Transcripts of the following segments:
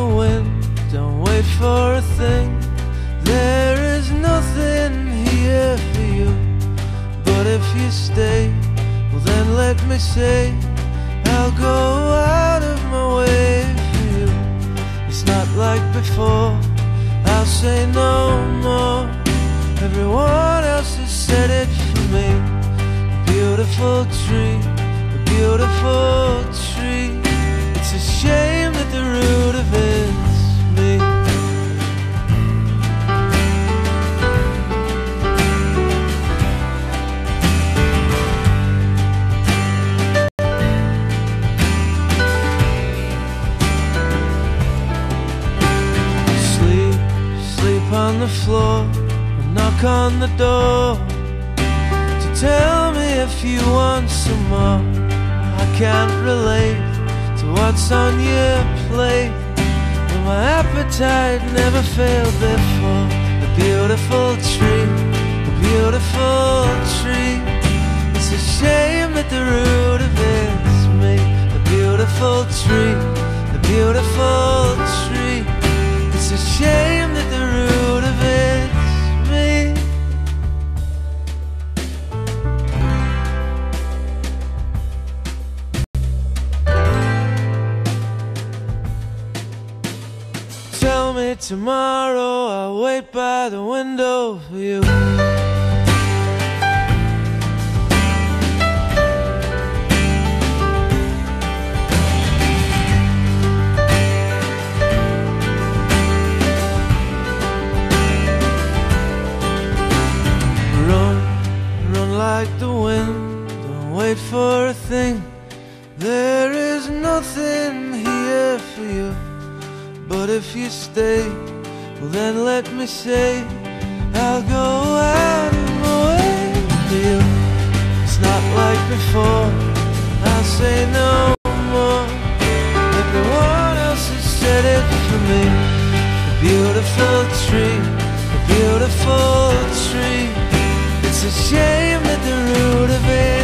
the wind, don't wait for a thing. There is nothing here for you. But if you stay, well then let me say, I'll go out of my way for you. It's not like before, I'll say no more. Everyone else has said it for me. Beautiful dream. Floor, or knock on the door to tell me if you want some more. I can't relate to what's on your plate. But my appetite never failed before. A beautiful tree, a beautiful tree. Tomorrow, I'll wait by the window for you. Run, run like the wind, don't wait for a thing. There is nothing here. But if you stay, well then let me say I'll go out of my way for you. It's not like before. I'll say no more. Everyone else has said it for me. A beautiful tree, a beautiful tree. It's a shame that the root of it's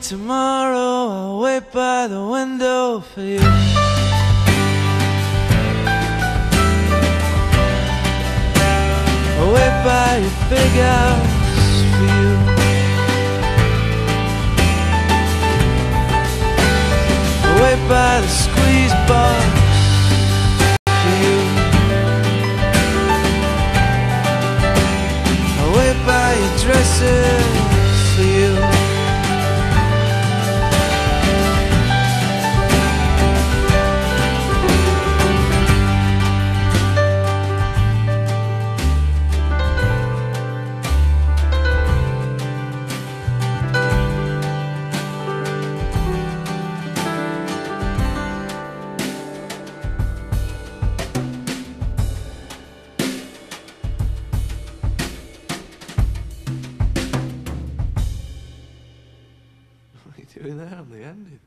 tomorrow, I'll wait by the window for you. I'll wait by your big house for you. I'll wait by the doing that on the end?